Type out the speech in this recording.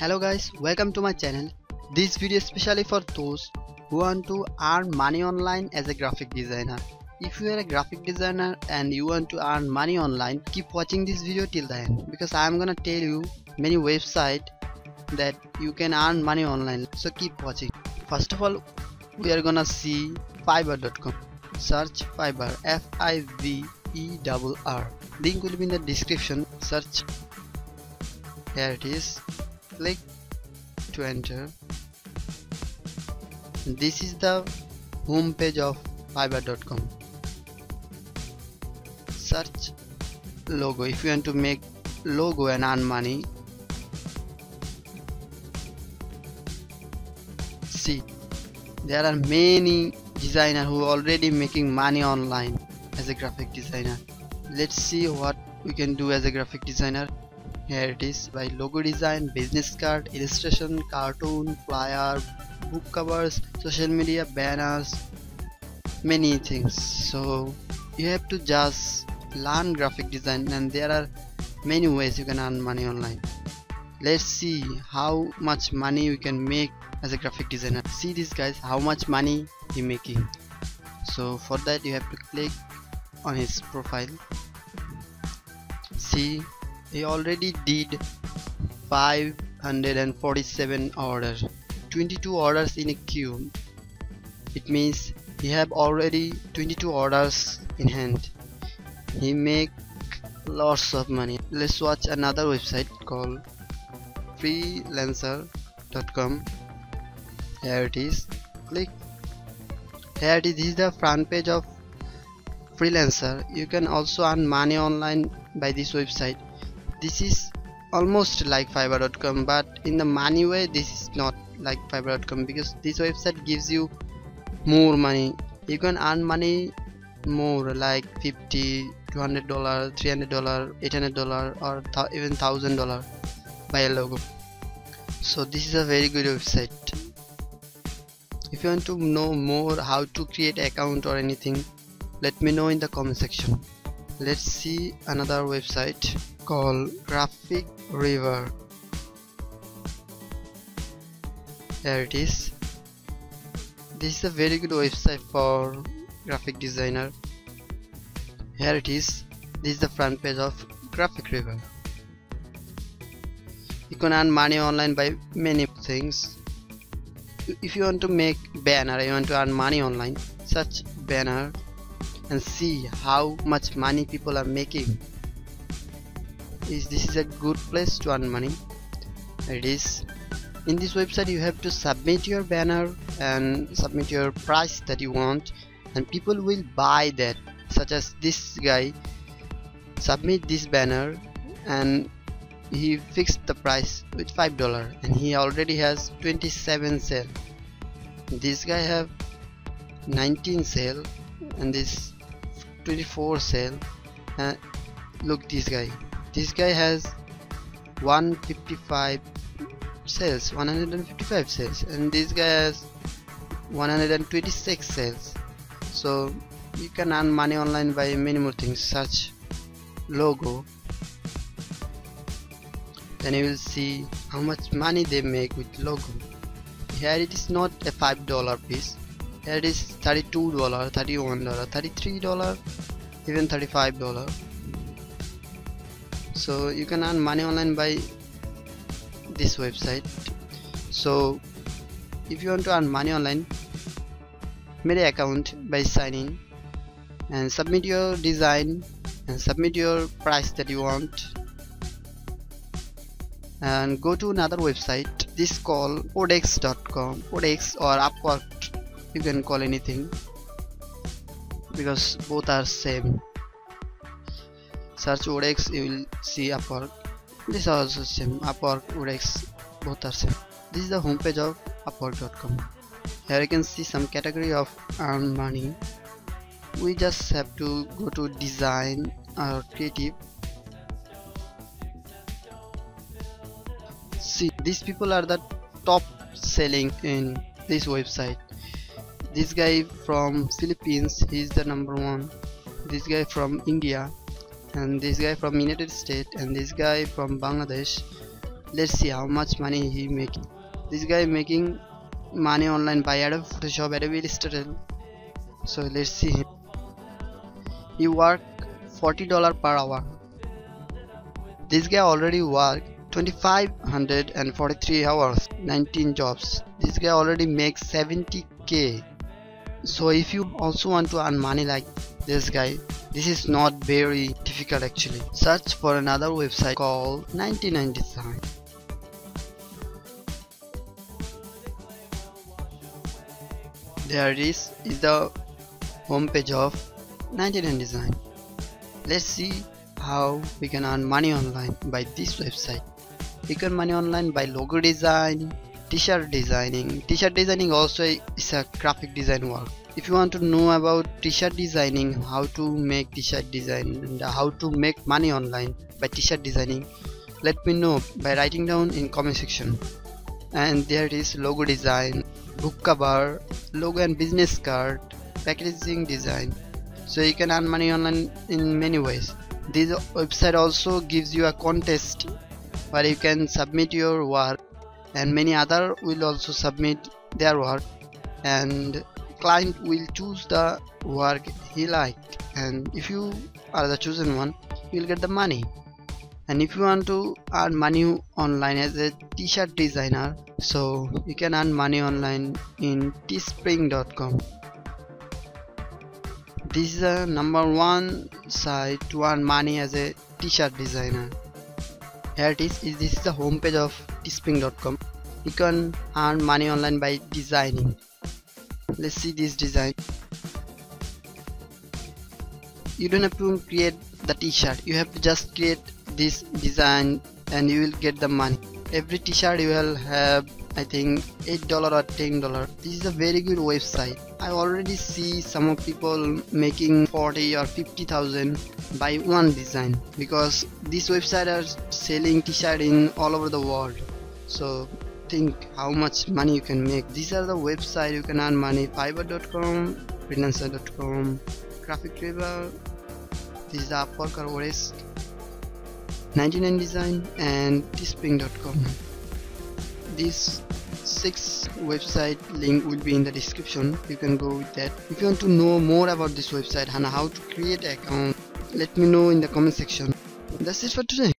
Hello guys, welcome to my channel. This video is especially for those who want to earn money online as a graphic designer. If you are a graphic designer and you want to earn money online, keep watching this video till the end because I am gonna tell you many websites that you can earn money online. So keep watching. First of all, we are gonna see fiverr.com. Search Fiverr F I V E R R. Link will be in the description. Search. Here it is click to enter. This is the home page of fiverr.com search logo. If you want to make logo and earn money see there are many designer who already making money online as a graphic designer. Let's see what we can do as a graphic designer here it is by logo design business card illustration cartoon flyer book covers social media banners many things. So you have to just learn graphic design and there are many ways you can earn money online. Let's see how much money you can make as a graphic designer. See this guys how much money he making. So for that you have to click on his profile. See he already did 547 orders. 22 orders in a queue. It means he have already 22 orders in hand. He make lots of money. Let's watch another website called freelancer.com here it is. Click. Here it is. This is the front page of freelancer. You can also earn money online by this website this is almost like fiverr.com but in the money way this is not like fiverr.com because this website gives you more money. You can earn money more like 50 200 dollar 300 dollar 800 dollar or th even thousand dollar by a logo. So this is a very good website. If you want to know more how to create account or anything let me know in the comment section. Let's see another website called graphic river. There it is. This is a very good website for graphic designer. Here it is. This is the front page of GraphicRiver. You can earn money online by many things. If you want to make banner you want to earn money online search banner and see how much money people are making is this is a good place to earn money. It is in this website you have to submit your banner and submit your price that you want and people will buy that such as this guy submit this banner and he fixed the price with five dollar and he already has 27 sale. This guy have 19 sale and this 24 sale. Uh, look this guy this guy has 155 sales 155 sales and this guy has 126 sales. So you can earn money online by many things. Such logo then you will see how much money they make with logo. Here it is not a five dollar piece. Here it is 32 dollar 31 dollar 33 dollar even 35 dollar so you can earn money online by this website. So if you want to earn money online make an account by signing and submit your design and submit your price that you want. And go to another website. This call odesk.com odesk or upwork. You can call anything. Because both are same search odesk you will see upwork. This is also same upwork odesk both are same this is the homepage of upwork.com here you can see some category of earn money. We just have to go to design or creative. See these people are the top selling in this website. This guy from Philippines he's the number one. This guy from India and this guy from United States and this guy from Bangladesh let's see how much money he making this guy making money online by Adobe Photoshop Adobe Illustrator. So let's see him. He work $40 per hour. This guy already worked 2543 hours 19 jobs. This guy already makes 70k so if you also want to earn money like this guy. This is not very difficult actually. Search for another website called 1999 design there is. Is the homepage of 99 design let's see how we can earn money online by this website. You can money online by logo design t-shirt designing. T-shirt designing also is a graphic design work if you want to know about t-shirt designing how to make t-shirt design and how to make money online by t-shirt designing let me know by writing down in comment section. And there is logo design book cover logo and business card packaging design. So you can earn money online in many ways. This website also gives you a contest where you can submit your work and many other will also submit their work. And client will choose the work he like. And if you are the chosen one you'll get the money. And if you want to earn money online as a t-shirt designer so you can earn money online in teespring.com this is the number one site to earn money as a t-shirt designer. Here it is. This is the homepage of teespring.com you can earn money online by designing let's see this design. You don't have to create the t-shirt. You have to just create this design and you will get the money. Every t-shirt you will have I think eight dollar or ten dollar. This is a very good website. I already see some of people making 40 or 50,000 by one design because this website are selling t-shirt in all over the world. So think how much money you can make. These are the website you can earn money. Fiverr.com freelancer.com GraphicRiver this is upwork or oDesk 99 design and teespring.com these six website link will be in the description. You can go with that. If you want to know more about this website and how to create account let me know in the comment section. That's it for today